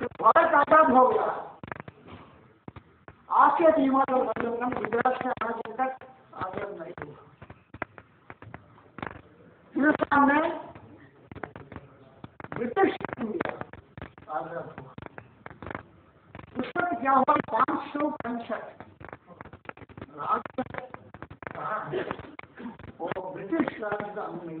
तो भारत आज़ाद हो गया। आज के हिमालय पर्यटन गुजरात से आज तक आज़ाद नहीं हुआ। हिंदुस्तान में ब्रिटिश इंडिया आज़ाद हुआ। उस क्या हुआ? पाँच सौ पैंसठ। है वो ब्रिटिश राजधानी में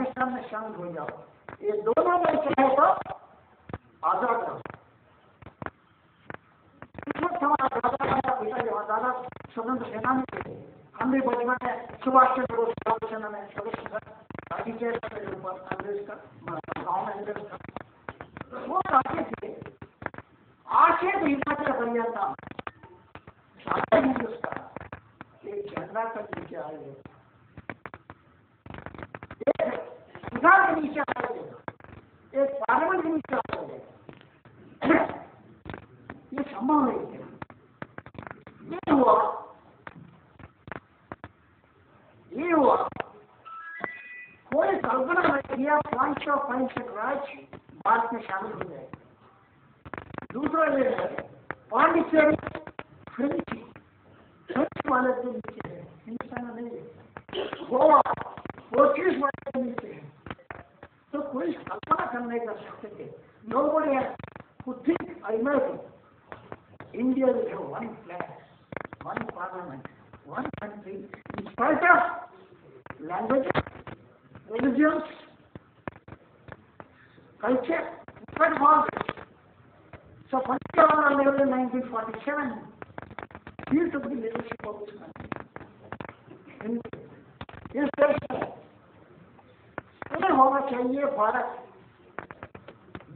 पाकिस्तान में शामिल हो जाओ। ये दोनों में चाहे तो आज़ाद रहो स्वतंत्र सेनानी थे हम भी बचपन में सुभाष चंद्र बोस सेना में सदस्य था अंग्रेज़ का में अंग्रेज़ था वो राज़ी थे आशे हिमाचल पर्यंत सारे हिंदुस्तान एक झंडा तक नीचे आए एक सुधार के नीचे आए एक पार्लियामेंट के नीचे आए ये संभव नहीं है ये हुआ ये हुआ कोई कल्पना नहीं किया पाँच सौ पैंसठ राज्य भारत में शामिल हो गए दूसरा ये है पांडिचेरी फ्रेंच फ्रेंच वाले के नीचे है हिंदुस्तान में नहीं है। गोवा पोर्चुगीज वाले के नीचे है। तो कोई कल्पना करने कर सकते थे बड़ी who think imagine India will have one flag, one parliament, one country, in spite of languages, religions, culture, spite of all this. So Panchayana level in 1947, he took the leadership of this country. In his person, उन्हें होना चाहिए भारत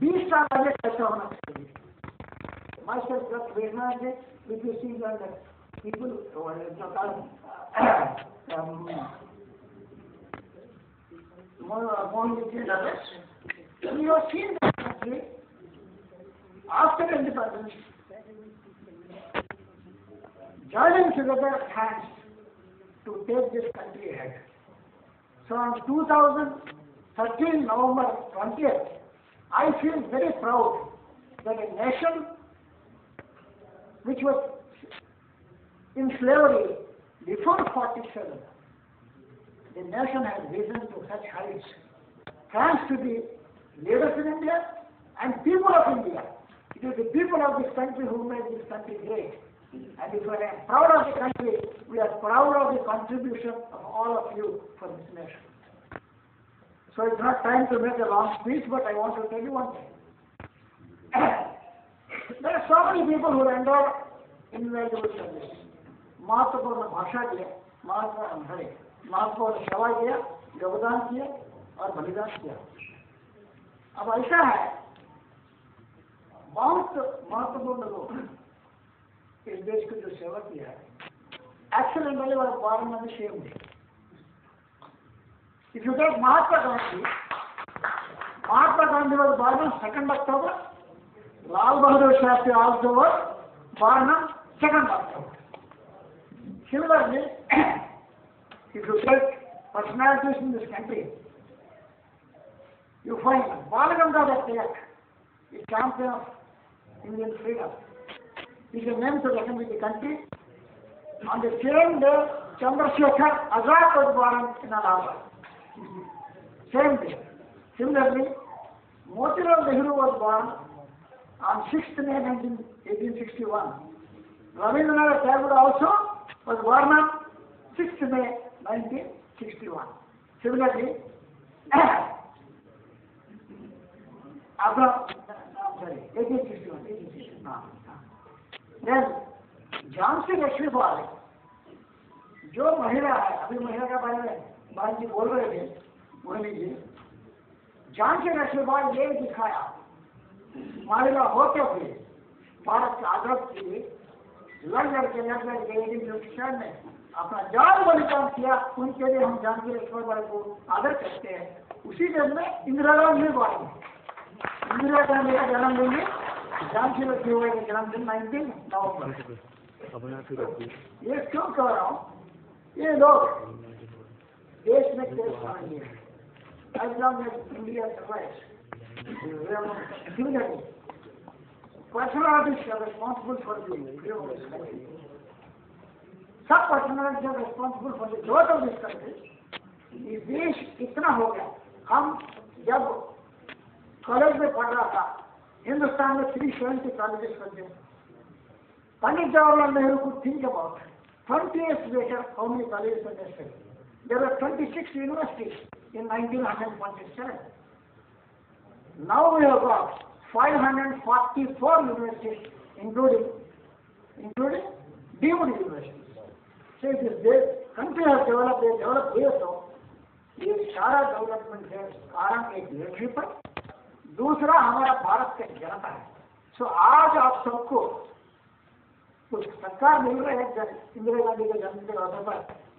बीस साल आगे कैसा होना चाहिए myself got प्रेरणा है with you see that mortgage and others, when have seen after independence, joining together hands to take this country ahead. So on 2013 November 20th, I feel very proud that a nation which was in slavery before 47 the nation has risen to such heights thanks to the leaders in India and people of India. It is the people of this country who made this country great. And if we are proud of the country, we are proud of the contribution of all of you for this nation. So it's not time to make a long speech, but I want to tell you one thing. there are so many people who render invaluable service. Mahatma Bhasha Mahatma Amhare. माफ़ और सेवा किया योगदान किया और बलिदान किया। अब ऐसा है, बहुत महत्वपूर्ण लोग इस देश को जो सेवा किया है एक्शन एम एल ए वाले बारे में शेयर हुए महात्मा गांधी महात्मा गांधी वाले बारे में सेकंड अक्टूबर लाल बहादुर शास्त्री आल जोवर बारना सेकंड अक्टूबर सिल्वर ने if you take personalities in this country, you find Balagangadhar Tilak, a champion of Indian freedom. He is a name to reckon with the country. On the same day, Chandrasekhar Azad was born in Allahabad. Same day. Similarly, Motilal Nehru was born on 6th May 1861. Rabindranath Tagore also was born on 6th May 1961. Similarly, Abraham, sorry, 1861, 1861. हाँ, हाँ. Then, जो महिला है अभी महिला का बारे में बाल जी बोल रहे थे मोहिनी जी झांसी लक्ष्मीबाई ये दिखाया महिला होते हुए भारत की आज़ाद के लड़ के लड़ लड़ के एक ब्रिटिशर ने अपना जान बलिदान किया। उनके लिए हम जानकी लक्ष्मीबाई को आदर करते हैं। उसी दिन में इंदिरा गांधी बाई इंदिरा गांधी का जन्मदिन है। झांसी लक्ष्मीबाई का जन्मदिन नाइनटीन नवंबर ये क्यों कह रहा हूँ? ये लोग देश में केस मानेंगे have dignity. Personalities are responsible for the country. सब personalities are responsible for the growth of this country ये देश इतना हो गया। हम जब कॉलेज में पढ़ रहा था, हिंदुस्तान में थ्री सेवेंटी कॉलेजेस बनते पंडित जवाहरलाल नेहरू को think about twenty years later how many colleges are necessary There were 26 universities in 1947. Now we have got 544 universities, including including deemed universities. So if this country has developed, they developed here so ये सारा development है कारण एक leadership है दूसरा हमारा भारत का जनता है। सो आज आप सबको कुछ सरकार मिल रहे हैं इंदिरा गांधी के जन्मदिन के अवसर पर।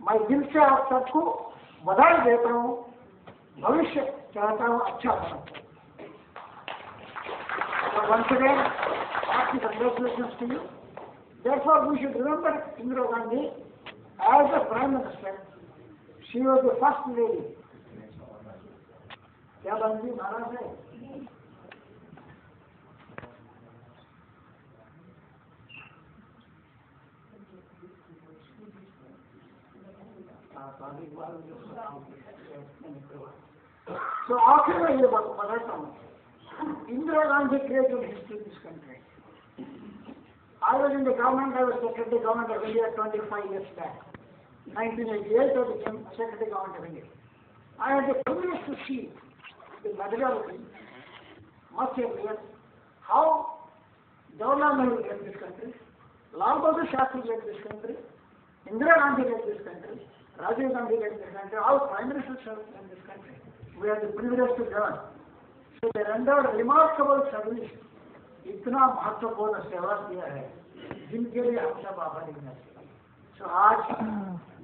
मैं दिल से आप सबको बधाई देता हूँ। भविष्य चाहता हूँ अच्छा बना। once again, happy congratulations to you. Therefore, we should remember Indira Gandhi as a Prime Minister. She was the first lady. क्या गांधी महाराज है So आखिर में ये बात बताता हूँ Indira Gandhi created history in this country. I was in the government, I was Secretary Government of India 25 years back. 1988 I became Secretary Government of India. I had the privilege to see the majority, much earlier, how Jawaharlal led this country, Lal Bahadur Shastri led this country, Indira Gandhi led this country, Rajiv Gandhi led this country, all prime ministers in this country. We had the privilege to govern. They rendered remarkable इतना महत्वपूर्ण सेवा किया है, जिनके लिए हम सब आभारी हैं। सो आज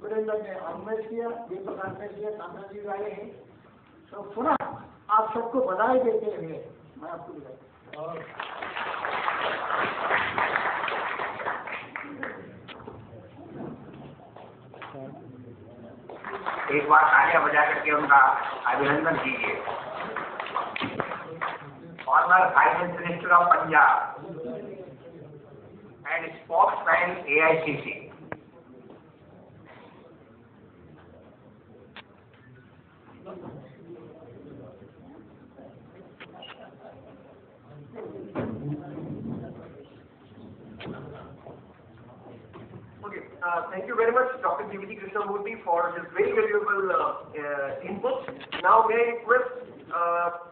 गुरेंद्र ने ऑर्गेनाइज किया, दीपक ऑर्गेनाइज किया कांग्रेस जी आए हैं। सो पुनः आप सबको बधाई देते हुए मैं आपको बधाई एक बार तालियाँ बजा करके उनका अभिनंदन कीजिए। former Finance Minister of Punjab and spokesman AICC. Okay. Uh, thank you very much, Dr. Jiviti Krishnamurthy, for this very valuable uh, uh, input. Now, may I request uh,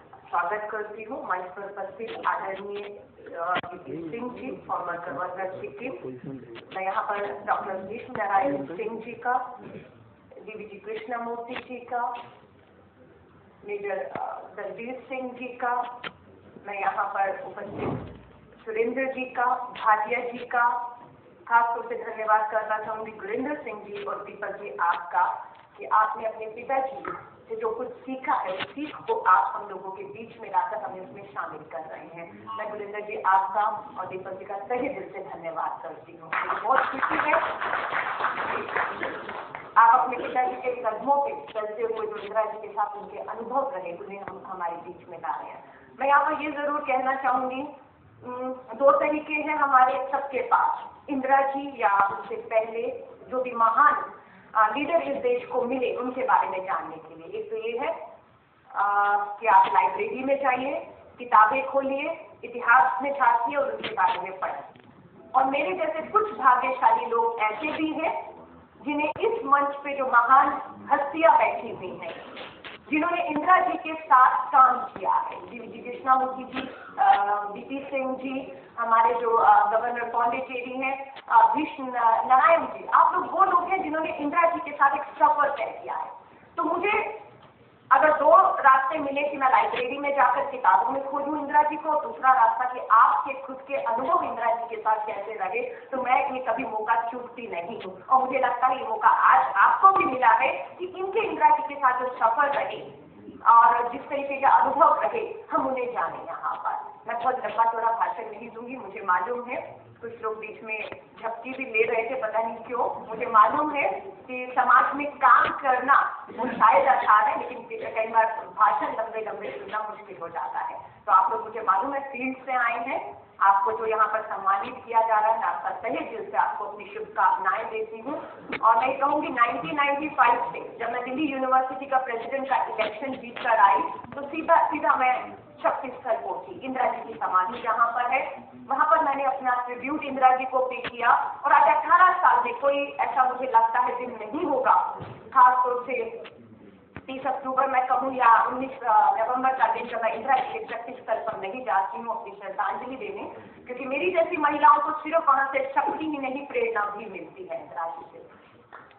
स्वागत करती हूँ। मंच पर उपस्थित आदरणीय सिंह जी फॉर्मर गवर्नर सिक्किम मैं यहाँ पर डॉक्टर विष्णु नारायण सिंह जी का डीवीजी कृष्णमूर्ति जी का मेजर दलबीर सिंह जी का मैं यहाँ पर उपस्थित सुरेंद्र जी का भाटिया जी का खास तौर से धन्यवाद करना चाहूँगी गुरिंदर सिंह जी और दीपक जी आपका कि आपने अपने पिताजी से जो कुछ सीखा है, उस सीख को आप हम लोगों के बीच में लाकर हमें उसमें शामिल कर रहे हैं। मैं गुरिंदर जी, आपका और दीपक जी का सही दिल से धन्यवाद करती हूँ। बहुत खुशी है आप अपने पिताजी के कदमों पे चलते हुए जो इंदिरा जी के साथ उनके अनुभव रहे, उन्हें हम हमारे बीच में ला रहे हैं। मैं यहाँ पर ये ज़रूर कहना चाहूँगी दो तरीके हैं हमारे सबके पास। इंदिरा जी या उनसे पहले जो भी महान लीडर इस देश को मिले उनके बारे में जानने के लिए। एक तो ये है कि आप लाइब्रेरी में जाइए, किताबें खोलिए, इतिहास में झांकिए और उनके बारे में पढ़ें और मेरे जैसे कुछ भाग्यशाली लोग ऐसे भी हैं, जिन्हें इस मंच पे जो महान हस्तियाँ बैठी हुई हैं जिन्होंने इंदिरा जी के साथ काम किया है। G G Krishnamurthy ji VP Singh ji, हमारे जो गवर्नर पौंडेचेरी हैं भीष्ण नारायण जी, आप लोग वो लोग हैं जिन्होंने इंदिरा जी के साथ एक सफ़र तय किया है। तो मुझे अगर दो रास्ते मिले कि मैं लाइब्रेरी में जाकर किताबों में खोजूं इंदिरा जी को, दूसरा रास्ता कि आपके, खुद के अनुभव इंदिरा जी के साथ कैसे रहे तो मैं ये कभी मौका चूकती नहीं हूँ। और मुझे लगता है ये मौका आज आपको भी मिला है कि इनके इंदिरा जी के साथ जो सफ़र रहे और जिस तरीके के अनुभव रहे, हम उन्हें जाने यहाँ पर। मैं बहुत लंबा थोड़ा भाषण नहीं दूँगी, मुझे मालूम है। कुछ लोग बीच में झपकी भी ले रहे थे, पता नहीं क्यों। मुझे मालूम है कि समाज में काम करना वो शायद आसान है, लेकिन कई बार भाषण लंबे लंबे सुनना मुश्किल हो जाता है। तो आप लोग, मुझे मालूम है फ़ील्ड से आए हैं। आपको जो यहाँ पर सम्मानित किया जा रहा है आपका तहे दिल से आपको अपनी शुभकामनाएँ देती हूँ। और मैं कहूँगी 1995 से जब मैं दिल्ली यूनिवर्सिटी का प्रेसिडेंट का इलेक्शन जीत कर आई तो सीधा सीधा मैं छत्तीसगढ़ पहुँची इंदिरा जी की समाधि जहाँ पर है। वहाँ पर मैंने अपना ट्रिब्यूट इंदिरा जी को पे किया। और आज अठारह साल में कोई ऐसा मुझे लगता है दिन नहीं होगा। खासतौर से तीस अक्टूबर मैं कहूँ या उन्नीस नवंबर का दिन जब मैं इंदिरा जी के छत्तीसगढ़ पर नहीं जाती हूँ अपनी श्रद्धांजलि देने, क्योंकि मेरी जैसी महिलाओं को सिर्फ़ वहाँ से शक्ति ही नहीं, प्रेरणा भी मिलती है इंदिरा जी से।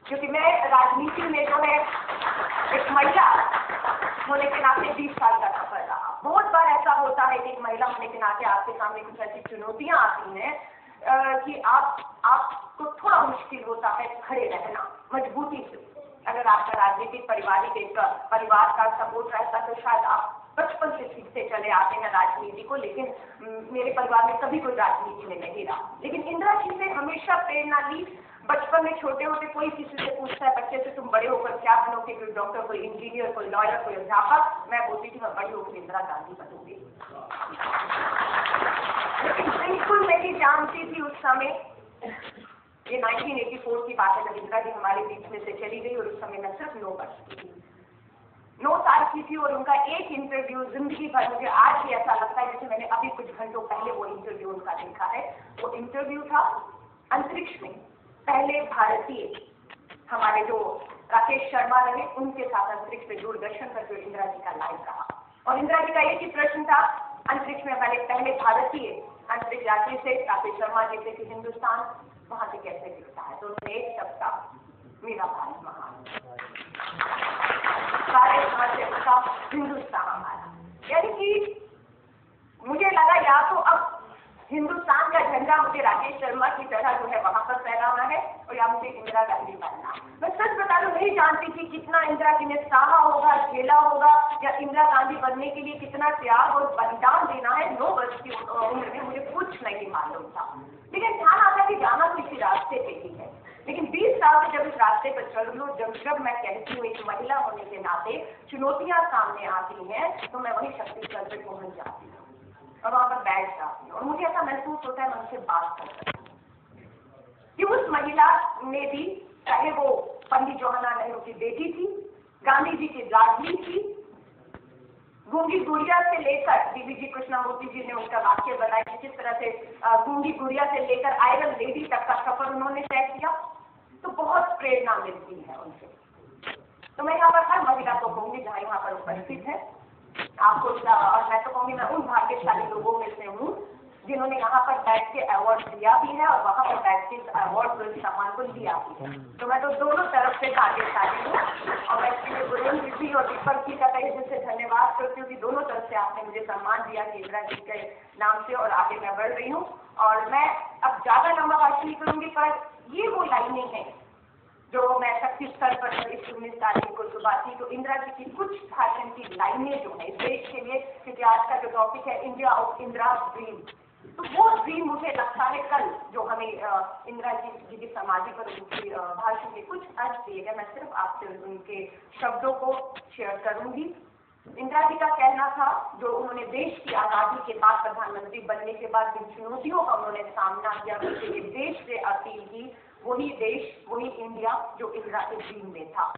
क्योंकि मैं राजनीति में जो है, एक महिला होने के नाते बीस साल का सफ़र रहा। बहुत बार ऐसा होता है कि एक महिला होने के नाते आपके सामने कुछ ऐसी चुनौतियाँ आती हैं कि आप, आपको थोड़ा मुश्किल होता है खड़े रहना, मजबूती से। अगर आपका राजनीतिक पारिवारिक एक परिवार का सपोर्ट रहता तो शायद आप बचपन से सीखते चले आते हैं राजनीति को, लेकिन, मेरे परिवार में कभी कोई राजनीति में नहीं रहा। लेकिन इंदिरा जी से हमेशा प्रेरणा ली बचपन में छोटे होते कोई किसी से पूछता है, बच्चे से तुम बड़े होकर क्या बनोगे, कोई डॉक्टर कोई इंजीनियर कोई लॉयर कोई अध्यापक? मैं बोलती थी, मैं बड़ी होकर इंदिरा गांधी बनूँगी। बिल्कुल नहीं जानती थी उस समय। ये 1984 की बात है जब इंदिरा जी हमारे बीच में से चली गई और उस समय मैं सिर्फ़ नौ वर्ष की थी। नौ साल की थी और उनका एक इंटरव्यू ज़िंदगी भर, मुझे आज भी ऐसा लगता है जैसे मैंने अभी कुछ घंटों पहले वो इंटरव्यू उनका देखा है। वो इंटरव्यू था अंतरिक्ष में। पहले भारतीय हमारे जो राकेश शर्मा रहे, उनके साथ अंतरिक्ष में दूरदर्शन पर जो इंदिरा जी का लाइव रहा। और इंदिरा जी का एक ही प्रश्न था, अंतरिक्ष में पहले पहले भारतीय अंतरिक्ष यात्री से राकेश शर्मा जी थे कि हिंदुस्तान, वहाँ से कैसे दिखता है? तो उन्होंने एक शब्द था मेरा भारत महान। हिंदुस्तान हमारा। यानी कि मुझे लगा या तो अब हिंदुस्तान का झंडा मुझे राकेश शर्मा की तरह जो है वहाँ पर फहराना है और या मुझे इंदिरा गांधी बनना। मैं सच बता दूँ, नहीं जानती थी कितना इंदिरा जी ने सहा होगा, झेला होगा या इंदिरा गांधी बनने के लिए कितना त्याग और बलिदान देना है, नौ वर्ष की उम्र में मुझे कुछ नहीं मालूम था। लेकिन ध्यान आता कि जाना किसी रास्ते पे ही है। लेकिन 20 साल से जब इस रास्ते पर चल रही हूँ, जब जब मैं कहती हूँ, एक महिला होने के नाते चुनौतियाँ सामने आती हैं तो मैं वही छत्तीसगढ़ पे पहुँच जाती हूँ। और वहाँ पर बैठ जाती हूँ। और मुझे ऐसा महसूस होता है, मैं उनसे बात कर कि उस महिला ने भी, चाहे वो पंडित जवाहरलाल नेहरू की बेटी थी गांधी जी की लाडली थी गूँगी गुड़िया से लेकर बीबी जी कृष्णामूर्ति जी ने उनका वाक्य बनाया कि किस तरह से गूँगी गुड़िया से लेकर आयरन लेडी तक का सफ़र उन्होंने तय किया तो बहुत प्रेरणा मिलती है उनसे। तो मैं यहाँ पर हर महिला को कहूँगी, जहाँ यहाँ पर उपस्थित है आपको और मैं तो कहूँगी, मैं उन भाग्यशाली लोगों में से हूँ, जिन्होंने यहाँ पर बैठ के अवार्ड दिया भी है और वहाँ पर बैठ के अवार्ड सम्मान को दिया भी है। तो मैं तो दोनों तरफ़ से भाग्यशाली हूँ और मैं इसके लिए गुरेंद्र जी और दीपक जी का कहीं से धन्यवाद करती हूँ कि दोनों तरफ़ से आपने मुझे सम्मान दिया कि इंदिरा जी के नाम से और आगे मैं बढ़ रही हूँ। और मैं अब ज़्यादा लंबा भाषण नहीं करूँगी, पर ये वो लाइनें हैं जो मैं शक्ति स्तर पर इस उन्नीस तारीख को सुबह थी तो इंदिरा जी की कुछ भाषण की लाइनें जो है देश के लिए, क्योंकि आज का जो टॉपिक है इंडिया ऑफ़ इंदिरा ड्रीम तो वो ड्रीम मुझे लगता है कल जो हमें इंदिरा जी जी की समाधि पर उनकी भाषण के कुछ अर्थ दिए गए, मैं सिर्फ़ आपसे उनके शब्दों को शेयर करूँगी। इंदिरा जी का कहना था, जो उन्होंने देश की आज़ादी के बाद प्रधानमंत्री बनने के बाद जिन चुनौतियों का उन्होंने सामना किया उनके लिए देश से अपील की। वही देश, वही इंडिया जो ड्रीम में था।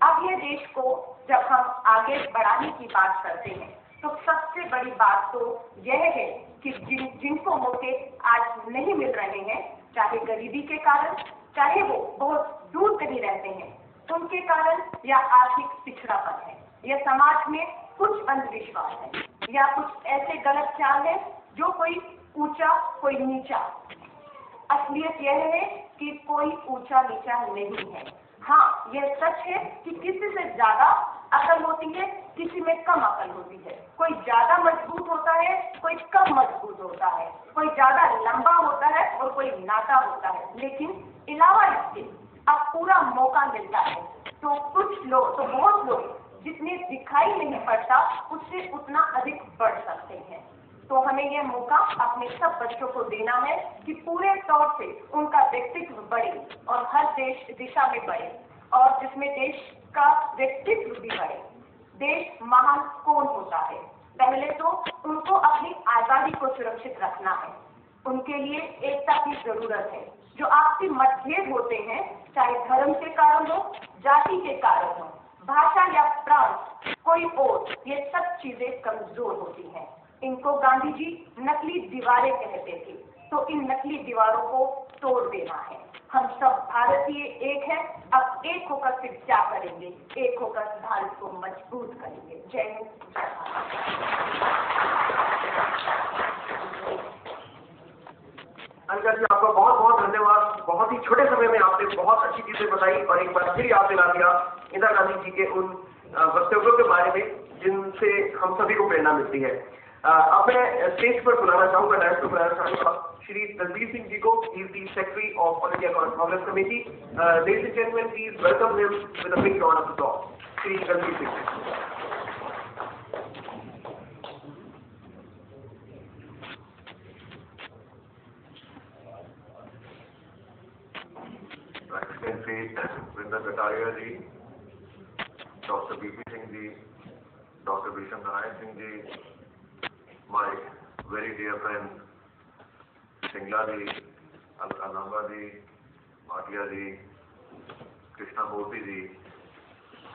अब ये देश को जब हम आगे बढ़ाने की बात करते हैं तो सबसे बड़ी बात तो यह है कि जिन, जिनको मौके आज नहीं मिल रहे हैं, चाहे गरीबी के कारण, चाहे वो बहुत दूर कहीं रहते हैं, उनके कारण या आर्थिक पिछड़ापन है, या समाज में कुछ अंधविश्वास है, या कुछ ऐसे गलत ख्याल है जो कोई ऊँचा, कोई नीचा। असलियत यह है कि कोई ऊँचा नीचा नहीं है। हाँ यह सच है कि किसी से ज़्यादा अकल होती है, किसी में कम अकल होती है। कोई ज़्यादा मज़बूत होता है, कोई कम मज़बूत होता है। कोई ज़्यादा लंबा होता है और कोई नाटा होता है। लेकिन अलावा इसके अब पूरा मौका मिलता है तो कुछ लोग तो बहुत लोग जितने दिखाई नहीं पड़ता, उससे उतना अधिक बढ़ सकते हैं। तो हमें यह मौका अपने सब बच्चों को देना है कि पूरे तौर से उनका व्यक्तित्व बढ़े और हर देश दिशा में बढ़े और जिसमें देश का व्यक्तित्व भी बढ़े। देश महान कौन होता है? पहले तो उनको अपनी आज़ादी को सुरक्षित रखना है। उनके लिए एकता की ज़रूरत है। जो आपसी मतभेद होते हैं, चाहे धर्म के कारण हो, जाति के कारण हो, भाषा या प्रांत, कोई और, ये सब चीज़ें कमज़ोर होती हैं। इनको गांधी जी नकली दीवारें कहते थे तो इन नकली दीवारों को तोड़ देना है। हम सब भारतीय एक है, अब एक होकर फिर क्या करेंगे? एक होकर भारत को मज़बूत करेंगे। जय हिंद, जय अलका जी, आपका बहुत बहुत धन्यवाद। बहुत ही छोटे समय में आपने बहुत अच्छी चीज़ें बताई और एक बार फिर याद दिला दिया इंदिरा गांधी जी के उन वक्तव्यों के बारे में, जिनसे हम सभी को प्रेरणा मिलती है। अब मैं स्टेज पर बुलाना चाहूँगा डायरेक्ट पर बुलाना चाहूँगा श्री दलबीर सिंह जी को is the secretary of All India Congress Committee ladies and gentlemen please welcome him with a big round of applause Shri Dalbir Singh Kataria ji, Dr. BP Singh ji, Dr. Visham Narayan Singh ji, my very dear friend Singla ji, Alamba ji, Bhatia ji, Krishna Murthy ji,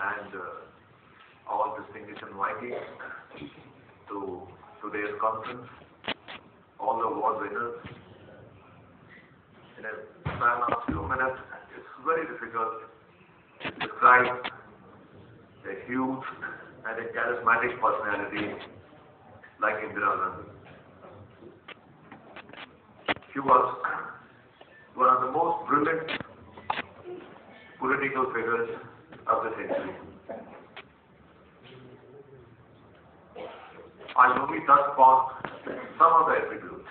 and uh, all distinguished invitees to today's conference, all the award winners, in a span of few minutes, it's very difficult to describe a huge and a charismatic personality like Indira Gandhi. She was one of the most brilliant political figures of the century. I only touch upon some of the attributes.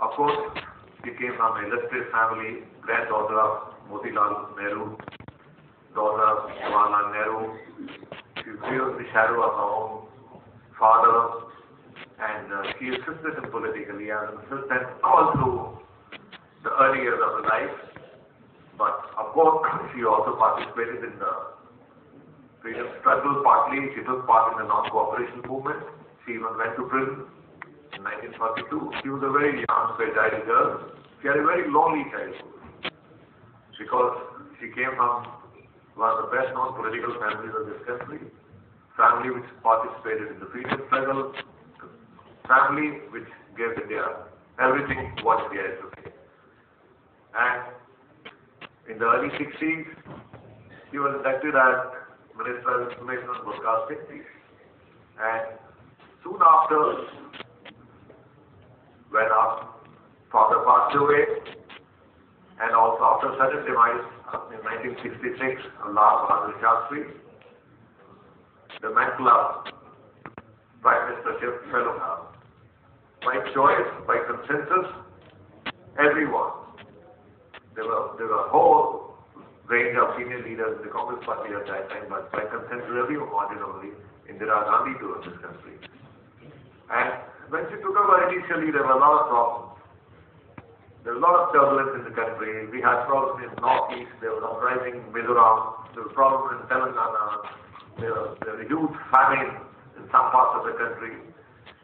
Of course, she came from an illustrious family, granddaughter of Motilal Nehru, daughter of Jawaharlal Nehru. She grew the shadow of her own father, and uh, she assisted him politically as an assistant all through the early years of her life. But of course, she also participated in the freedom struggle partly. She took part in the non-cooperation movement. She even went to prison in 1942. She was a very young, fragile girl. She had a very lonely childhood because she came from one of the best known political families of this country, family which participated in the freedom struggle, family which gave India everything what India is today. And in the early 60s, she was elected as Minister of Information and Broadcasting. And soon after, when our father passed away, and also after sudden demise in 1966, Lal Bahadur Shastri, the mantle of Prime Ministership fell on her. By choice, by consensus, everyone. There were there were a whole range of senior leaders in the Congress party at that time, but by consensus, everyone wanted only Indira Gandhi to run this country. And when she took over initially, there were a lot of problems. There was a lot of turbulence in the country. We had problems in Northeast. There was uprising in Mizoram. There was problems in Telangana. There there huge famine in some parts of the country.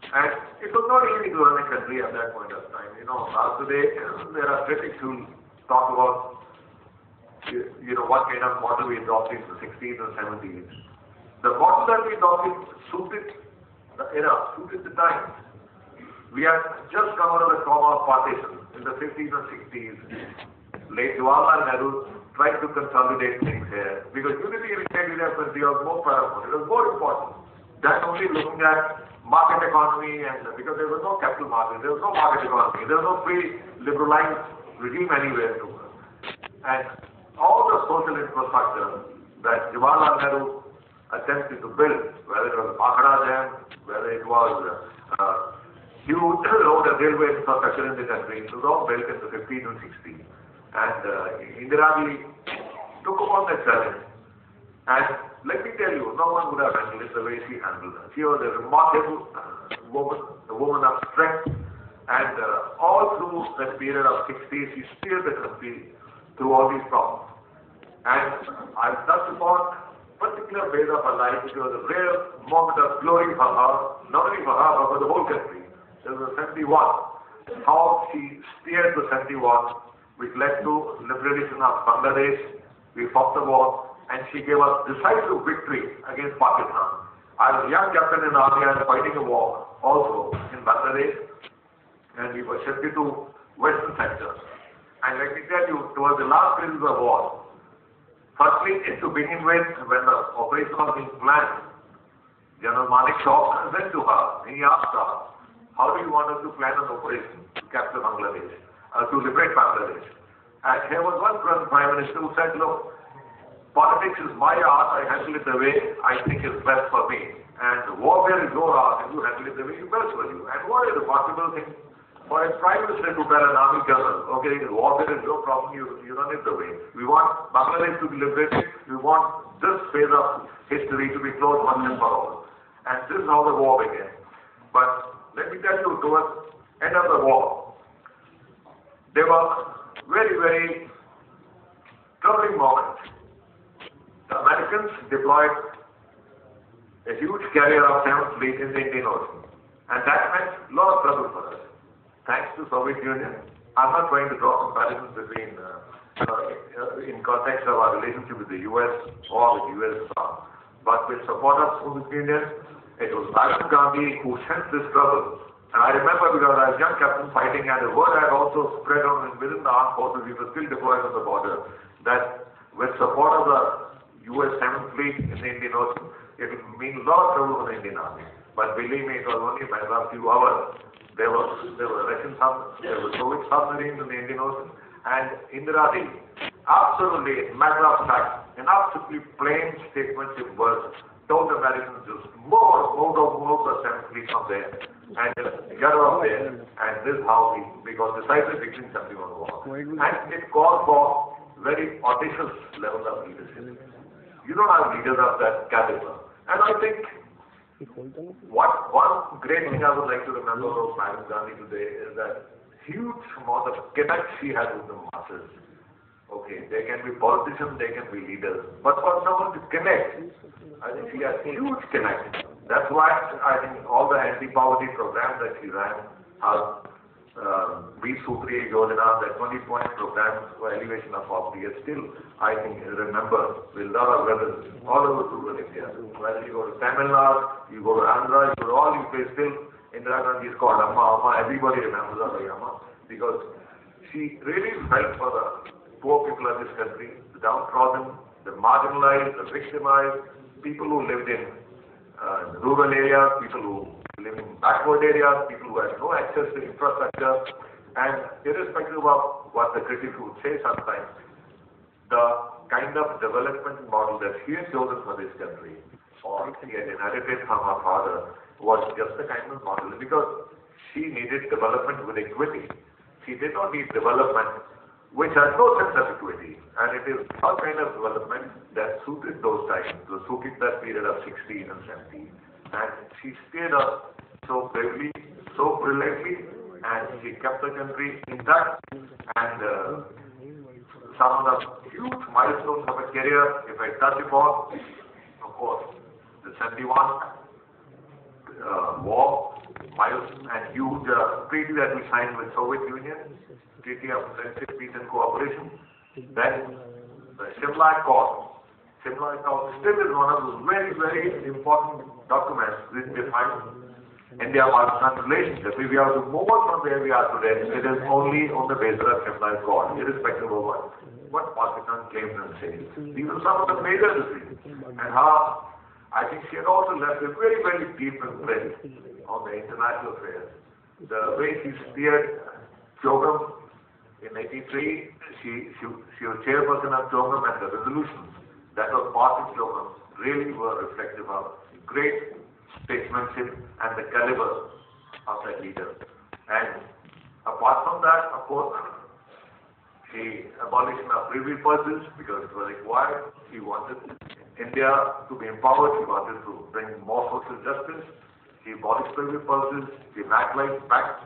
And it was not easy to run a country at that point of time. You know, now today there are critics who talk about, you, you know, what kind of model we adopted in the 60s and 70s. The model that we adopted suited the era, suited the times. We had just come out of the trauma of partition in the 50s and 60s. Late Jawaharlal Nehru tried to consolidate things here because unity integrity of country was more paramount. It was more important than only looking at market economy and because there was no capital market, there was no market economy, there was no free liberalized regime anywhere to work. And all the social infrastructure that Jawaharlal Nehru attempted to build, whether it was Bhakra Dam, whether it was uh, huge road and railway infrastructure in the country, it was all built in the 50s and 60s. And uh, Indira Gandhi took upon that challenge. And let me tell you, no one would have handled it the way she handled it. She was a remarkable uh, woman, a woman of strength. And uh, all through that period of 60s, she steered the country through all these problems. And I've touched upon particular phase of her life, which was a rare moment of glory for her, not only for her, but for the whole country. There was 71. How she steered the 71, which led to liberation of Bangladesh. We fought the war, and she gave us decisive victory against Pakistan. I was a young captain in the army and fighting a war also in Bangladesh, and we were shifted to Western sector. And let me tell you, towards the last phase of the war, firstly, to begin with, when the operation was being planned, General Manekshaw went to her, he asked her, how do you want us to plan an operation to capture Bangladesh, uh, to liberate Bangladesh? And here was one Prime Minister who said, look, politics is my art, I handle it the way I think is best for me. And warfare is your art, and you handle it the way is best for you. And what is the possible thing for a prime minister to tell an army general, okay, warfare is your problem, you, you run it the way. We want Bangladesh to be liberated, we want this phase of history to be closed once and for all. And this is how the war began. But let me tell you, towards end of the war, there were very, very troubling moments. The Americans deployed a huge carrier of Seventh Fleet in the Indian Ocean. And that meant a lot of trouble for us. Thanks to Soviet Union, I'm not trying to draw comparisons between, uh, uh, in context of our relationship with the US or with USSR. But with support of Soviet Union, it was Mahatma Gandhi who sent this trouble. And I remember because I was young captain fighting and the word had also spread on within the armed forces, we were still deployed on the border, that with support of the US 7th Fleet in the Indian Ocean, it would mean a lot of trouble for the Indian Army. But believe me, it was only a matter of few hours. There was there were Russian sub, there were Soviet submarines in the Indian Ocean, and Indira Gandhi, absolutely, matter of fact, an absolutely plain statement in words, told Americans just move, move, move the 7th Fleet from there, and just get out there. And this is how we, we got decisive victory in 71 war. And it called for very audacious level of leadership. You don't have leaders of that caliber. And I think what one great thing I would like to remember of Madam Gandhi today is that huge amount of connect she had with the masses. Okay, they can be politicians, they can be leaders, but for someone to connect, I think she has huge connect. That's why I think all the anti-poverty programs that she ran, her uh, Bees Sutri Yojana, that 20-point program for elevation of poverty is still, I think, remember with a lot of all over rural India. Whether you go to Tamil Nadu, you go to Andhra, you go to all these places, still Indira Gandhi is called Amma, Amma, everybody remembers her by Amma because she really felt for the poor people of this country, the downtrodden, the marginalized, the victimized, people who lived in uh, rural areas, people who live in backward areas, people who have no access to infrastructure, and irrespective of what the critics would say sometimes, the kind of development model that she had chosen for this country, or she had inherited from her father, was just the kind of model because she needed development with equity. She did not need development which has no sense of equity. And it is some kind of development that suited those times, suited that period of 16 and 17. And she stayed up so bravely, so brilliantly, and she kept the country intact. And uh, some of the huge milestones of her career, if I touch upon, of course, the 71 uh, war, milestone and huge uh, treaty that we signed with Soviet Union, Treaty of Friendship, Peace and Cooperation. Then the Shimla Accord. Shimla Accord still is one of those very, very important documents which define India-Pakistan relationship. If we have to move on from where we are today, it is only on the basis of Shimla Accord, irrespective of what, what Pakistan claims and says. These are some of the major decisions. And how, I think she had also left a very, very deep imprint on the international affairs. The way she steered CHOGM in 83, she, she, she was chairperson of CHOGM and the resolutions that were passed in CHOGM really were reflective of great statesmanship and the caliber of that leader. And apart from that, of course, the abolition of privy purses because it was required. He wanted India to be empowered. He wanted to bring more social justice. He abolished privy purses. He nationalized banks.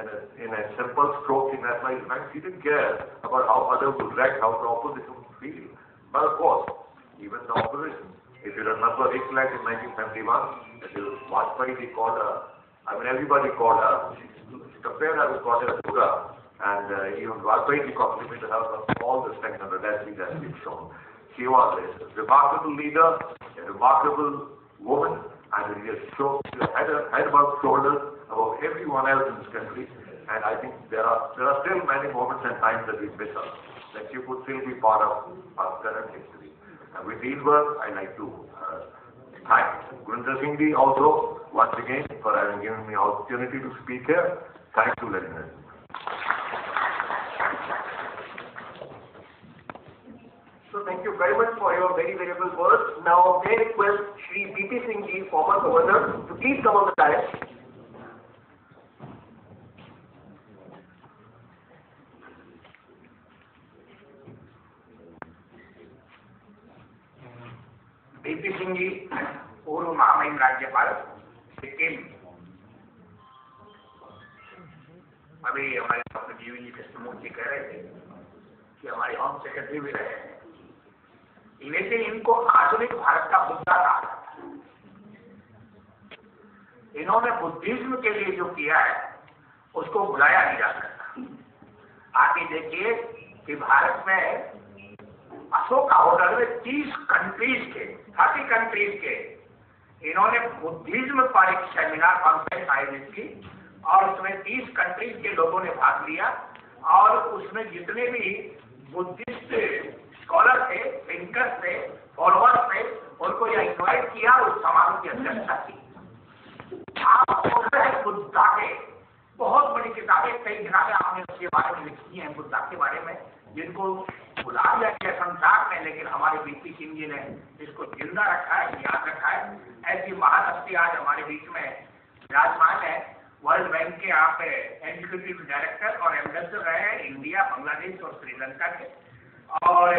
And in a simple stroke, he nationalized banks. He didn't care about how others would react, how the opposition would feel. But of course, even the opposition, if you remember, recollect in 1971, it was Vajpayee, he called her, I mean, everybody called her, compared her with Goddess Durga, and uh, even Vajpayee complimented her for all the strength and audacity that she's shown. She was a remarkable leader, a remarkable woman, and she has shown, had head above shoulders above everyone else in this country. And I think there are there are still many moments and times that we miss her, that she could still be part of our current history. And with these words, I'd like to uh, thank Gurinder Singhdi also once again for having given me opportunity to speak here. Thank you very much. So thank you very much for your very valuable words. Now may I request Shri B.P. Singh Ji, former governor, to please come on the dais. BP Singh जी पूर्व महामहिम राज्यपाल सिक्किम अभी हमारे doctor जीवी जी कृष्णमूर्ति कह रहे थे कि हमारे होम सेक्रेटरी भी रहे लेकिन इनको आधुनिक भारत का मुद्दा कहा जाता है। इन्होंने बुद्धिज्म के लिए जो किया है, उसको भुलाया नहीं जा सकता। आगे देखिए कि भारत में अशोका होटल में तीस कंट्रीज़ के थर्टी कंट्रीज़ के, इन्होंने बुद्धिज्म पर एक सेमिनार कॉन्फ्रेंस आयोजित की और उसमें तीस कंट्रीज़ के लोगों ने भाग लिया और उसमें जितने भी बुद्धिस्ट स्कॉलर थे थिंकर थे फॉलोअर्स थे उनको यह इन्वाइट किया, उस समारोह की अध्यक्षता की। आप बोल बुद्धा के। बहुत बड़ी किताबें, कई किताबें आपने उसके बारे में लिखी हैं, बुद्धा के बारे में, जिनको भुला दिया गया संसार में, लेकिन हमारे बीपी सिंह जी ने इसको ज़िंदा रखा है, याद रखा है। ऐसी महाशक्ति आज हमारे बीच में विराजमान है। वर्ल्ड बैंक के आप एग्जीक्यूटिव डायरेक्टर और एम्बेसडर रहे हैं, इंडिया, बांग्लादेश और श्रीलंका के। और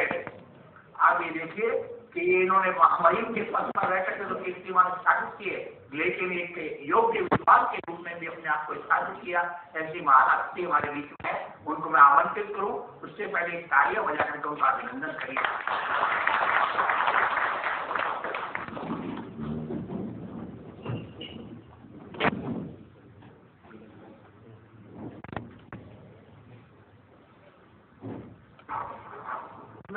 आप ये देखिए कि इन्होंने महामहिम के पद पर रह करके तो कीर्तिमान स्थापित किए, लेकिन एक योग्य विद्वान के रूप में भी अपने आप को स्थापित किया। ऐसी महाराष्ट्र हमारे बीच में उनको मैं आमंत्रित करूँ। उससे पहले एक बजा करके उनका अभिनंदन करिए।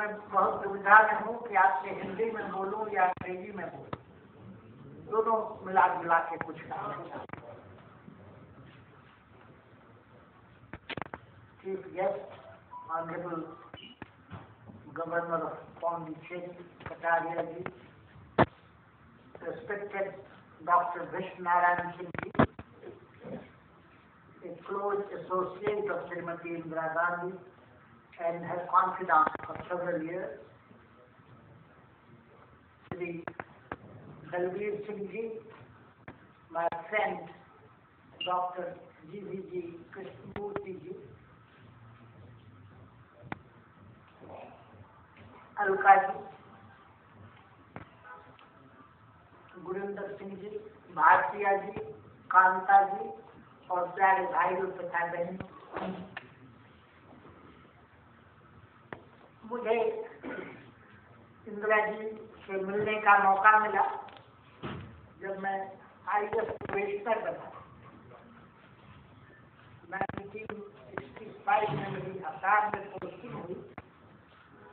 मैं बहुत सुविधा में हूँ कि आपसे हिंदी में बोलूँ या अंग्रेज़ी में बोलूँ। दोनों मिला मिला के कुछ काम governor of Pondicherry Kataria ji respected doctor Vishnu Narayan Singh ji close associate of Shrimati Indira Gandhi and her confidant for several years. Shri Dalbir Singh ji, my friend Dr. G.V.G. Krishnamurti ji, Alka ji, Gurinder Singh ji Bhartiya ji Kanta ji और प्यारे भाइयों तथा बहनों मुझे इंदिरा जी से मिलने का मौका मिला जब मैं आई एस प्रोफेशनल बना। नाइनटीन सिक्सटी फाइव में मेरी आसाम में पोस्टिंग हुई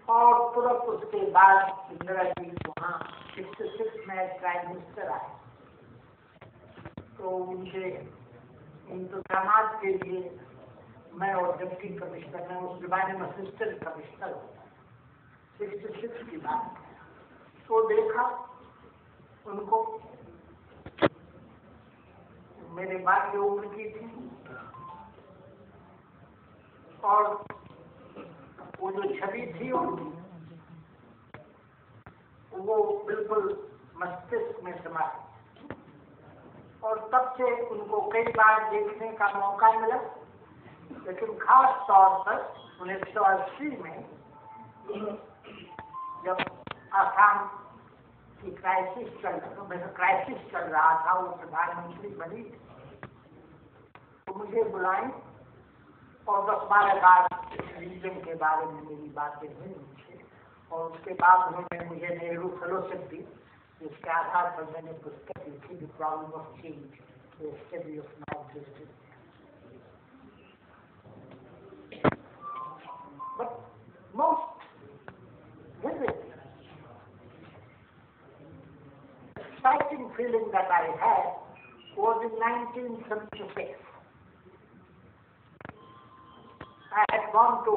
और तुरंत उसके बाद इंदिरा जी वहाँ सिक्सटी सिक्स में प्राइम मिनिस्टर आए। तो उनके इंतज़ाम के लिए मैं और डिप्टी कमिश्नर, मैं उस जमाने में असिस्टेंट कमिश्नर सिक्स की बात। तो देखा, उनको मेरे बाप की उम्र की थी। और वो जो छवि थी उनकी, वो बिल्कुल मस्तिष्क में समा और तब से उनको कई बार देखने का मौका मिला, लेकिन खास तौर पर उन्नीस सौ अस्सी में जब आसाम की क्राइसिस चल रहा क्राइसिस चल रहा था वो प्रधानमंत्री बनी तो मुझे बुलाई और दस बारह बार रीजन के बारे में मेरी बातें हुई उनसे और उसके बाद उन्होंने मुझे नेहरू फेलोशिप दी जिसके आधार पर मैंने पुस्तक लिखी the problem of change study of justice But most vivid, exciting feeling that I had was in 1976. I had gone to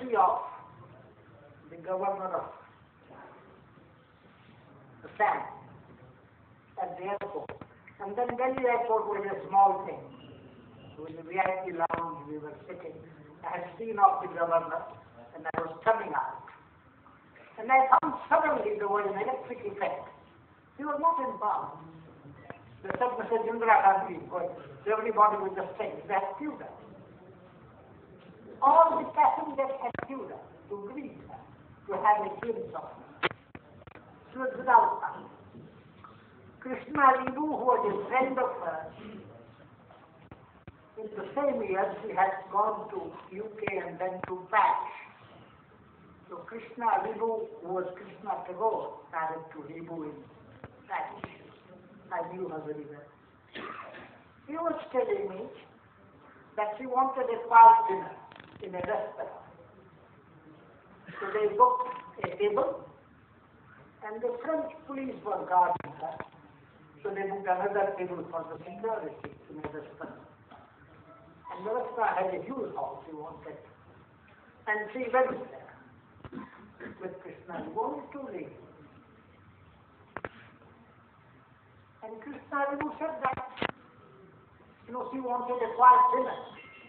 see off the governor of the Assam at the airport. And then Delhi airport was a small thing. It was a VIP lounge, we were sitting. I had seen off the governor and I was coming out. And I found suddenly there was an electric effect. He was not in power. They said. Indira Gandhi is going. Everybody was just saying, that's Cuba. All the passengers had Cuba to greet her, to have a glimpse of her. She was without her. Krishna Libu, who was a friend of hers, in the same year she had gone to UK and then to Patch. So Krishna who was Krishna Tagore, married to Libu in Patch. I knew her very well. She was telling me that she wanted a quiet dinner in a restaurant. So they booked a table and the French police were guarding her. So they booked another table for the security in a restaurant. And restaurant had a huge hall she wanted. And she went there with Krishna, only two ladies. And Krishna Libu said that, you know, she wanted a quiet dinner.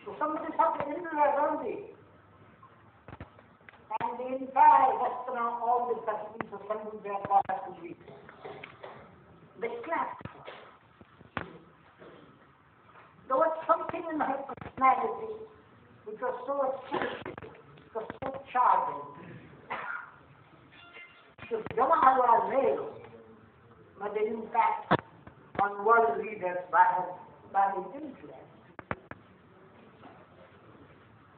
So somebody said to Indira Gandhi. And the entire restaurant, all the customers assembled there for her to eat. They clapped. There was something in her personality which was so attractive, was so charming. So Jawaharlal Nehru made an impact on world leaders by her, by his influence.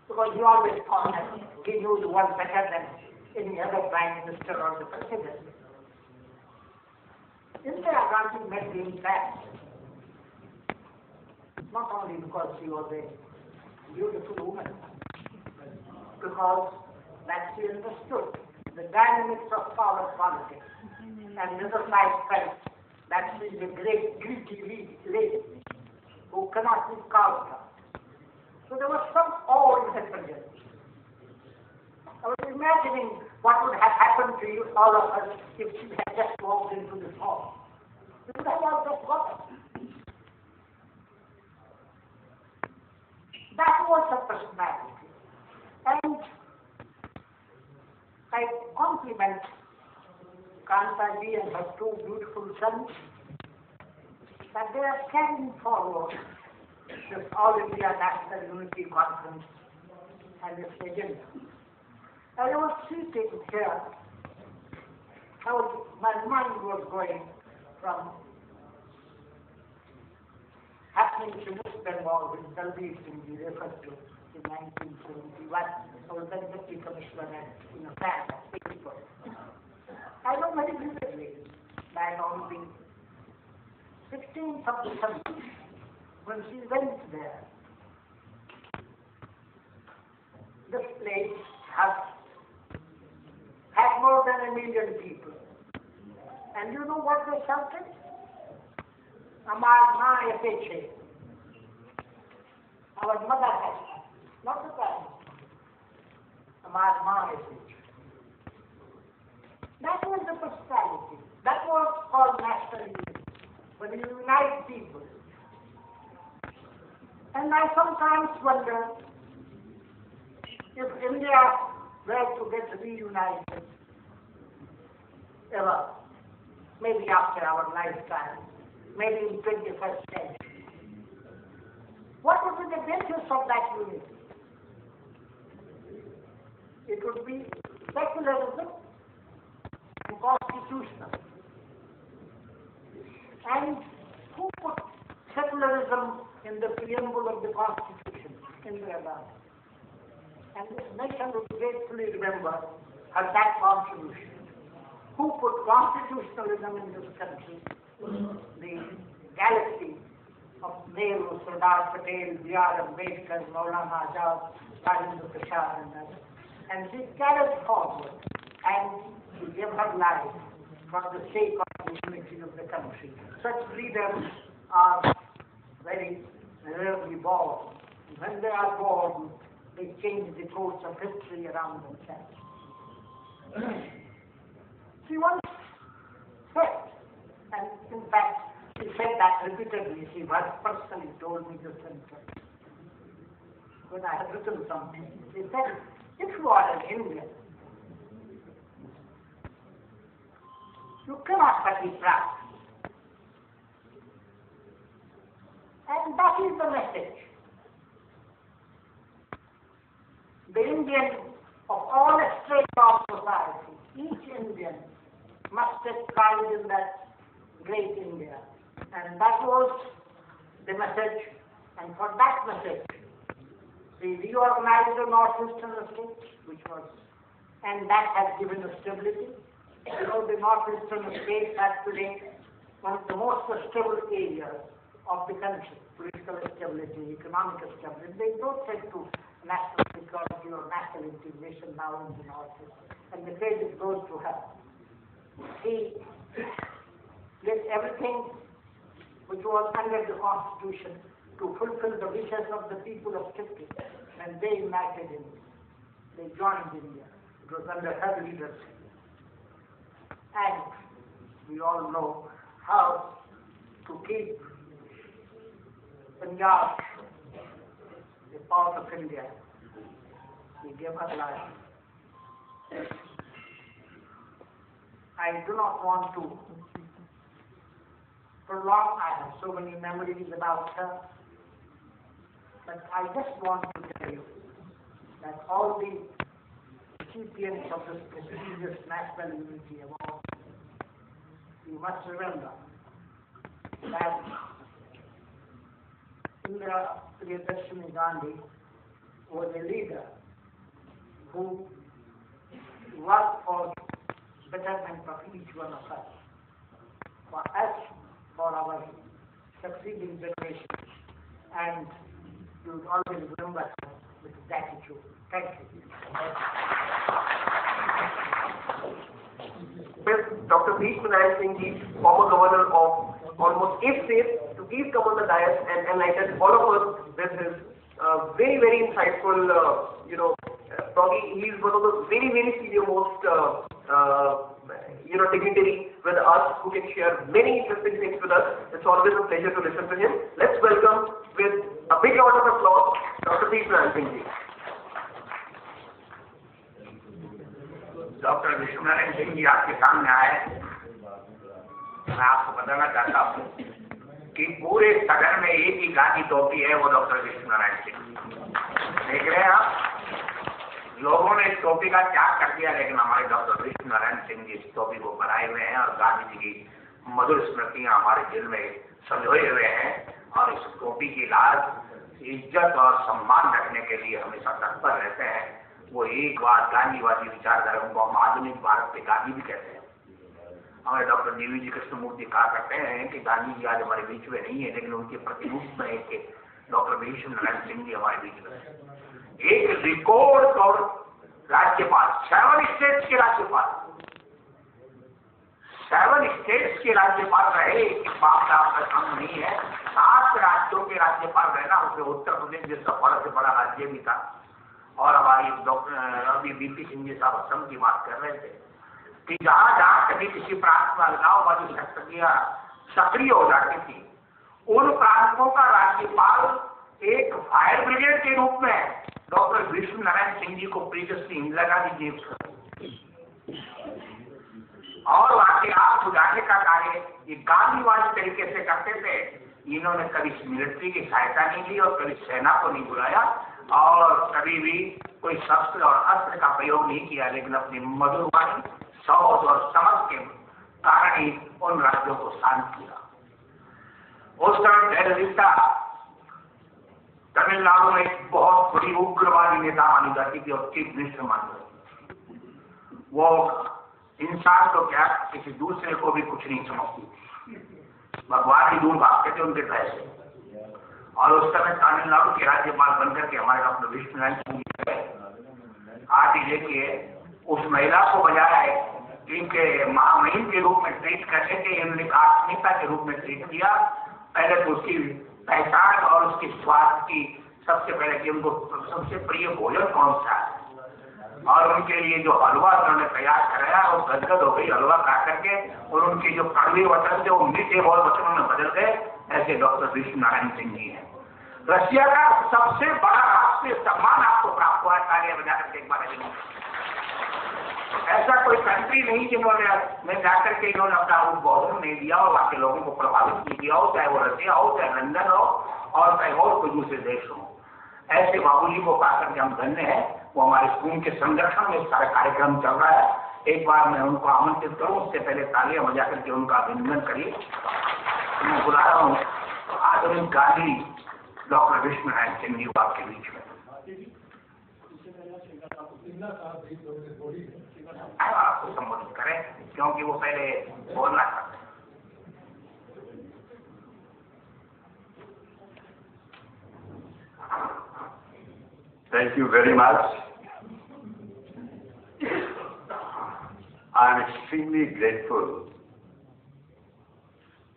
Because he always thought that he knew the world better than any other prime minister or the president. Indira Gandhi made the impact not only because she was a beautiful woman, because that she understood the dynamics of power politics, mm-hmm. and the other side felt that she is a great greedy lady who cannot be cowed. So there was some awe in her presence. I was imagining what would have happened to you, all of us, if she had just walked into this hall. We would have all just got. That was her personality. And I compliment. Kantaji and her two beautiful sons that they are carrying forward. This All India National Unity Conference and its agenda. I was sitting here, I was, my mind was going from happenings in West Bengal with Dalbir Singh referred to in 1971. I was going to in a bank. I was very vividly by around the 16th of December when she went there. the place has had more than a million people. And you know what they shouted? Amar Our mother has not the parents. My mom is. That was the personality. That was called national. When you unite people. And I sometimes wonder if India were to get reunited ever, maybe after our lifetime, maybe in 21st century. What would be the basis of that unity? It would be secularism and constitutional. And who put secularism in the preamble of the Constitution? Indira Gandhi. And this nation would gratefully remember her that contribution. Who put constitutionalism in this country? The galaxy of Nehru, Sardar Patel, B.R. Ambedkar, Maulana Azad, Rajendra Prasad and others. And she carried forward and she gave her life for the sake of the unity of the country. Such leaders are very rarely born. When they are born, they change the course of history around themselves. she once said, and in fact, she said that repeatedly. She was personally told me this sentence. When I had written something, she said, an Indian, you cannot but be proud. And that is the message. The Indian of all strates of society, each Indian must take pride in that great India. And that was the message. And for that message, we reorganized the northeastern states, which was, and that has given us stability. You know, the northeastern states are today one of the most stable areas of the country, political stability, economic stability. They don't take to national security or national integration now in the northeast. And the credit goes to her. She did everything which was under the constitution to fulfill the wishes of the people of Sikkim. And they united in, they joined India. It was under her leadership. And we all know how to keep Punjab the part of India. We gave her life. I do not want to prolong. I have so many memories about her. But I just want to tell you that all the recipients of this prestigious National Unity Award, you must remember that Indira Priyadarshini Gandhi was a leader who worked for betterment of each one of us, for us, for our succeeding generations, and you with gratitude. Thank you. with Dr. Bhishma Narayan Singh ji, former governor of almost eight states, to please come on the dais and enlighten all of us with his uh, very, very insightful, uh, you know, uh, probably he is one of the very, very senior most, uh, uh, you know, dignitary with us who can share many interesting things with us. It's always a pleasure to listen to him. Let's welcome with a big round of applause, Dr. Bhishma Nayan Singh. Doctor Vishwanarayan Singh ji मैं आपको बताना चाहता हूँ कि पूरे सदन में एक ही गांधी टोपी है वो डॉक्टर विश्वनारायण सिंह देख रहे हैं आप लोगों ने इस टोपी का त्याग कर दिया, लेकिन हमारे डॉक्टर विश्वनारायण सिंह जी इस टोपी को बनाए हुए हैं और गांधी जी की मधुर स्मृतियाँ हमारे दिल में संजोए हुए हैं और इस टोपी की लाज, इज़्ज़त और सम्मान रखने के लिए हमेशा तत्पर रहते हैं। वो एक बार गांधीवादी विचारधारा को हम आधुनिक भारत के गांधी भी कहते हैं। हमारे डॉक्टर डीवी जी कृष्णमूर्ति कहा करते हैं कि गांधी जी आज हमारे बीच में नहीं है, लेकिन उनके प्रतिरूप में एक डॉक्टर भीष्म नारायण सिंह जी हमारे बीच में है। एक रिकॉर्ड और राज्यपाल सेवन स्टेट्स के राज्यपाल सेवन स्टेट्स के राज्यपाल रहे कम नहीं है। सात राज्यों के राज्यपाल रहना उसमें उत्तर प्रदेश जिसका बड़ा से बड़ा राज्य भी था, और हमारी डॉक्टर, अभी बीपी सिंह जी साहब असम की बात कर रहे थे। कि जहाँ जहाँ कभी किसी प्रांत में अलगाववादी शक्तियाँ सक्रिय हो जाती थी, उन प्रांतों का राज्यपाल एक फायर ब्रिगेड के रूप में डॉक्टर विष्णु नारायण सिंह जी को प्रीवियसली इंदिरा गांधी जी और आप बुझाने का कार्य, ये गांधीवादी तरीके से करते थे, इन्होंने कभी मिलिट्री की सहायता नहीं ली और कभी सेना को नहीं बुलाया और कभी भी कोई शस्त्र और अस्त्र का प्रयोग नहीं किया, लेकिन अपनी मधुर सोच और समझ के कारण ही उन राज्यों को शांत किया। उस समय जयललिता तमिलनाडु में एक बहुत बड़ी उग्रवादी नेता मानी जाती थी और चीफ मिनिस्टर मानी जाती थी। वो इंसान तो क्या, किसी दूसरे को भी कुछ नहीं समझती भगवान ही दूर भागते थे उनके पैसे और उस समय तमिलनाडु के राज्यपाल बनकर के हमारे डॉक्टर विष्णु नारायण आज ही लेके उस महिला को बजाय इनके महामहिम के रूप में ट्रीट करने के इन्होंने काश्मीरता के रूप में ट्रीट किया। पहले तो उसकी पहचान और उसके स्वास्थ्य की सबसे पहले कि उनको सबसे प्रिय भोजन कौन सा है? और उनके लिए जो हलवा उन्होंने तैयार कराया, वो गदगद हो गई, हलवा खा करके, और उनके जो कड़वे वचन थे, वो मीठे और वचनों में बदल गए, ऐसे डॉक्टर विष्णु नारायण सिंह जी है। रशिया का सबसे बड़ा राष्ट्रीय सम्मान आपको प्राप्त हुआ है कार्य बजा करके एक बार ऐसा कोई कंट्री नहीं कि जिन्होंने मैं जाकर के इन्होंने अपना उद्बोधन नहीं दिया और वहाँ के लोगों को प्रभावित नहीं किया हो, चाहे वो रशिया हो, चाहे लंदन हो, और चाहे और कोई दूसरे देश हो। ऐसे बाबू जी को पाकर के हम धन्य हैं। वो हमारे स्कूल के संरक्षण में सारा कार्यक्रम चल रहा है। एक बार मैं उनको आमंत्रित करूँ, उससे पहले तालियाँ बजा करके उनका अभिनंदन करिए। मैं बुला रहा हूँ। आधुनिक गांधी, डॉक्टर विष्णु नारायण सिंह जी आपके बीच में। आपको संबोधित करें क्योंकि वो पहले बोलना चाहते Thank you very much. I am extremely grateful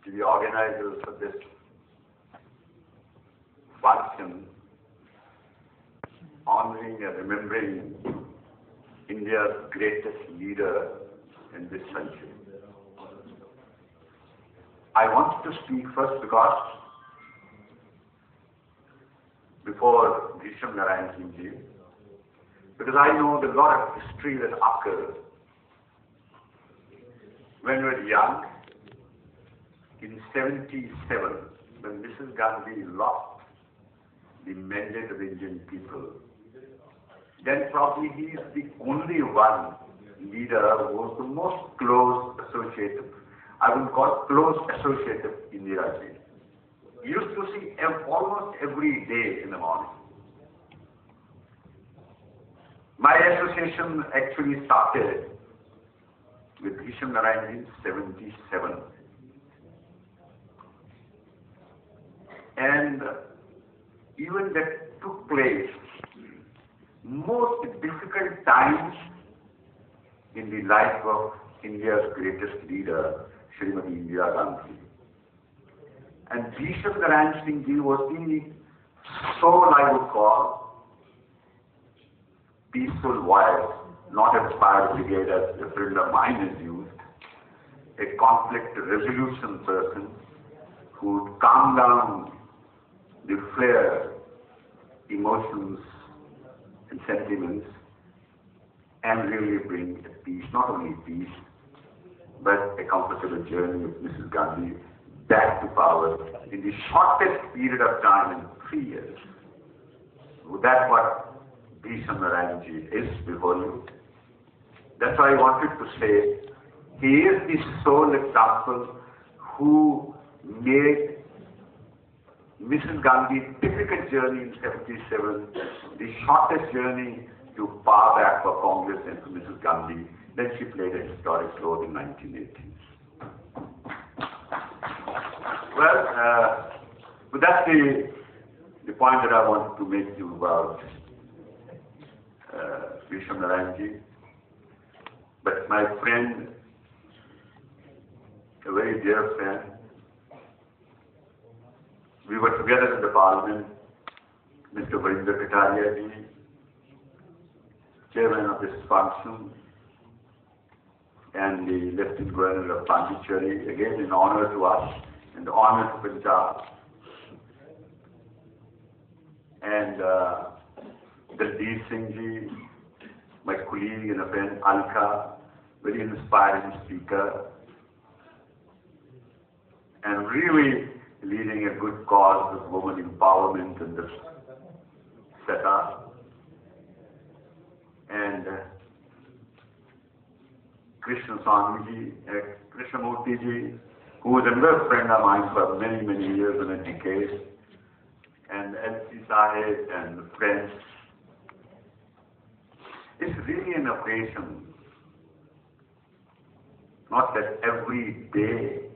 to the organizers of this function honoring and remembering India's greatest leader in this century. I wanted to speak first because before Bhisham Narayan Singh because I know the lot of history that occurred when we were young, in 77, when Mrs. Gandhi lost the mandate of Indian people, then probably he is the only one leader who was the most close associated, I would call close associated Indira Ji. Used to see almost every day in the morning. My association actually started with Bhisham Narayan in 77. And even that took place most difficult times in the life of India's greatest leader, Srimati Indira Gandhi. And Bhisham Narayan Singh Ji was the soul, I would call, peaceful voice, not fire brigade as a friend of mine has used, a conflict resolution person who would calm down the flare emotions sentiments and really bring peace, not only peace, but a comfortable journey with Mrs. Gandhi back to power in the shortest period of time in three years. That's what Bhisham Narayanji is before you. That's why I wanted to say he is the sole example who made Mrs. Gandhi's difficult journey in 77, the shortest journey to power back for Congress and to Mrs. Gandhi. Then she played a historic role in 1980s. Well, uh, but that's the, the point that I wanted to make to you about uh, Narayanji. But my friend a very dear friend. We were together in the parliament, Mr. Varinder Kataria ji, chairman of this function, and the Lieutenant Governor of Pondicherry, again an honor to us and honor to Punjab. And uh, Daljeet Singh ji, my colleague and a friend, Alka, very inspiring speaker, and really leading a good cause of women empowerment in this setup. And uh, Krishna Swamiji, uh, Krishnamurti ji, who was another friend of mine for many, many years and a decade, and L.C. Sahib and friends. It's really an occasion. Not that every day,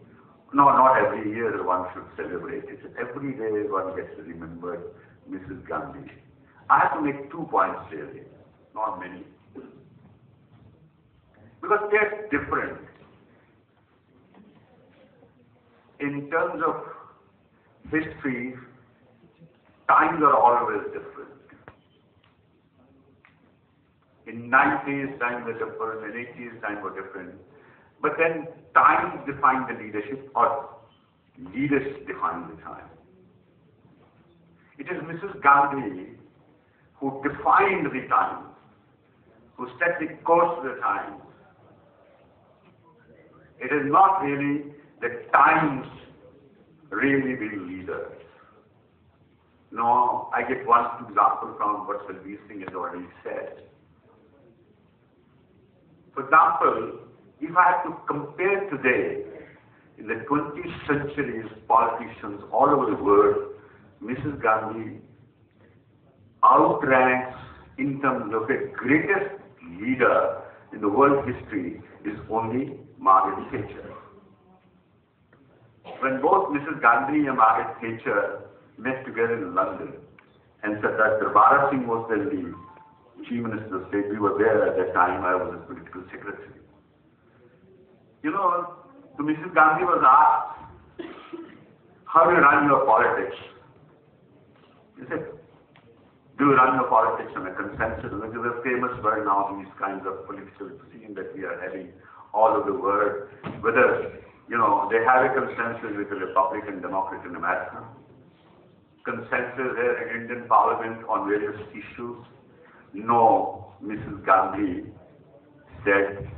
no, not every year one should celebrate it. Every day one gets to remember Mrs. Gandhi. I have to make two points really, not many. Because they're different. In terms of history, times are always different. In 90s, times were different, in 80s, times were different. But then times define the leadership, or leaders define the time. It is Mrs. Gandhi who defined the time, who set the course of the time. It is not really the times really being leaders. No, I get one example from what Salveer Singh has already said. For example, if I have to compare today, in the 20th century's politicians all over the world, Mrs. Gandhi outranks in terms of a greatest leader in the world history is only Margaret Thatcher. When both Mrs. Gandhi and Margaret Thatcher met together in London and Sardar Darbara Singh was the Chief Minister of State, we were there at that time, I was his political secretary. You know, so Mrs. Gandhi was asked, how do you run your politics? He said, do you run your politics on a consensus? Which is a famous word now, these kinds of political scene that we are having all over the world. Whether, you know, they have a consensus with the Republican Democrat in America, consensus in Indian Parliament on various issues. No, Mrs. Gandhi said,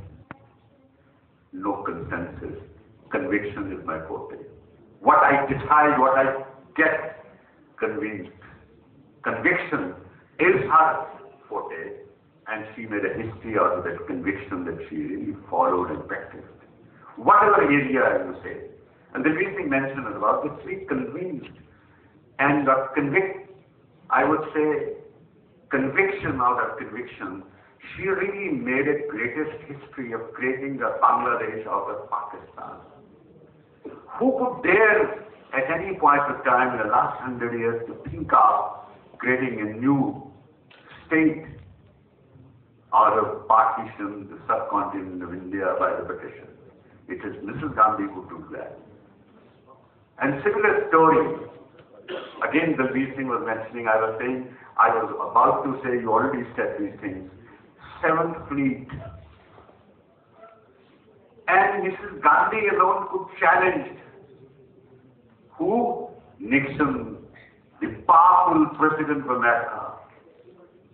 no consensus. Conviction is my forte. What I decide, what I get convinced. Conviction is her forte, and she made a history out of that conviction that she really followed and practiced. Whatever area I would say. And the reason mentioned about the three convinced and convict, I would say conviction out of conviction, she really made a greatest history of creating a Bangladesh out of Pakistan. Who could dare at any point of time in the last hundred years to think of creating a new state out of partition the subcontinent of India by the British? It is Mrs. Gandhi who took that. And similar story, again the Singh was mentioning, I was saying, I was about to say, you already said these things. Seventh Fleet. And Mrs. Gandhi alone could challenge who? Nixon, the powerful president of America.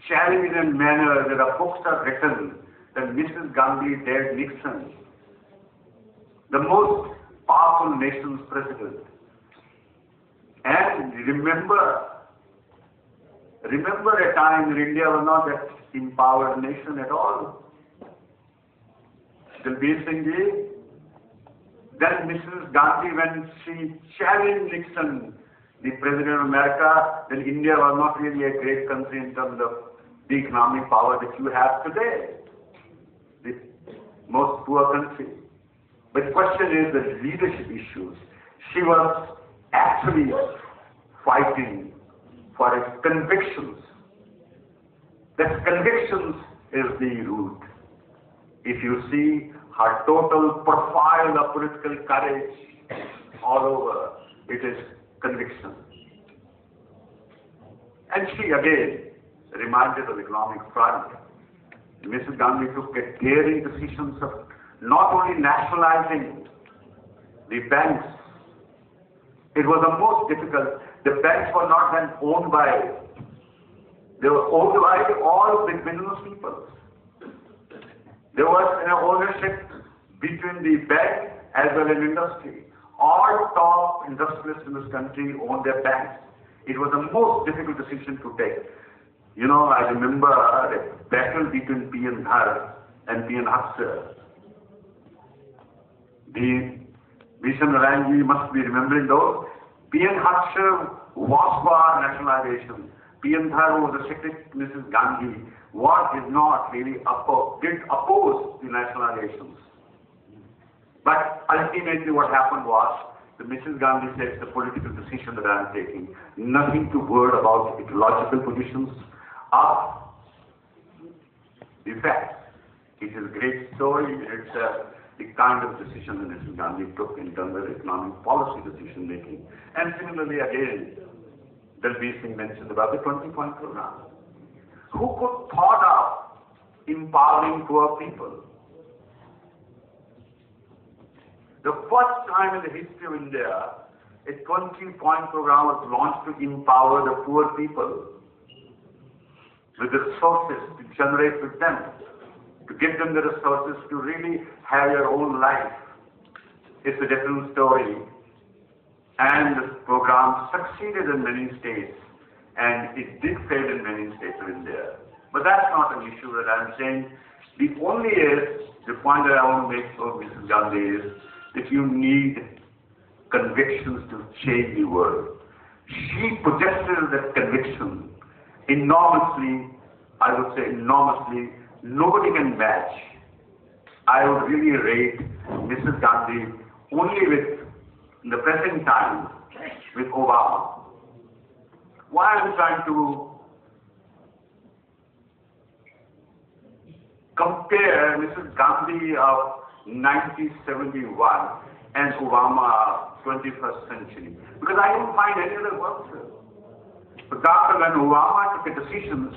Challenge in manner that the books are written that Mrs. Gandhi dared Nixon, the most powerful nation's president. And remember, remember a time when India was not that empowered nation at all. Dalbir Singh ji, then Mrs. Gandhi, when she challenged Nixon, the President of America, then India was not really a great country in terms of the economic power that you have today. The most poor country. But the question is the leadership issues. She was actually fighting for his convictions. That convictions is the root. If you see her total profile of political courage, all over, it is conviction. And she again reminded of economic front. Mrs. Gandhi took a daring decisions of not only nationalizing the banks, it was the most difficult. The banks were not then owned by, they were owned by all big business people. There was an ownership between the bank as well as industry. All top industrialists in this country owned their banks. It was the most difficult decision to take. You know, I remember the battle between P. N. Dhar and P. N. Haksar. The Bhisham Naranji must be remembering those. P. N. Haksar was for nationalization. P. N. Dhar was the secretary Mrs. Gandhi. What did not really oppose, did oppose the nationalizations. But ultimately what happened was, the Mrs. Gandhi said a political decision that I am taking. Nothing to word about ecological positions of the fact. It is a great story. It's the kind of decision that Mrs. Gandhi took in terms of economic policy decision making. And similarly, again, there Dalbir Singh mentioned about the 20-point program. Who could thought of empowering poor people? The first time in the history of India, a 20-point program was launched to empower the poor people with the resources to generate with them, to give them the resources to really have your own life. It's a different story. And the program succeeded in many states, and it did fail in many states of India. But that's not an issue that I'm saying. The only is, the point that I want to make for Mrs. Gandhi is, that you need convictions to change the world. She possesses that conviction enormously, I would say enormously, nobody can match. I would really rate Mrs. Gandhi only with, in the present time, with Obama. Why I'm trying to compare Mrs. Gandhi of 1971 and Obama 21st century. Because I don't find any other works. For example, when Obama took a decision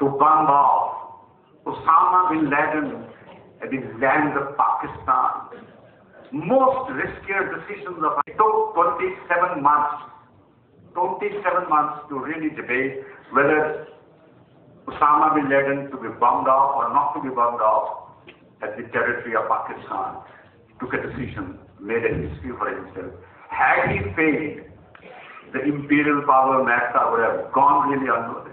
to bomb off Osama bin Laden at the lands of Pakistan, most riskier decisions of it took 27 months, 27 months to really debate whether Osama bin Laden to be bombed off or not to be bombed off at the territory of Pakistan, took a decision, made a history for himself. Had he failed, the imperial power Nafta would have gone really unnoticed.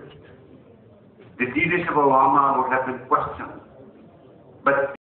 The leadership of Obama would have been questioned. But